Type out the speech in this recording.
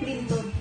Clinton.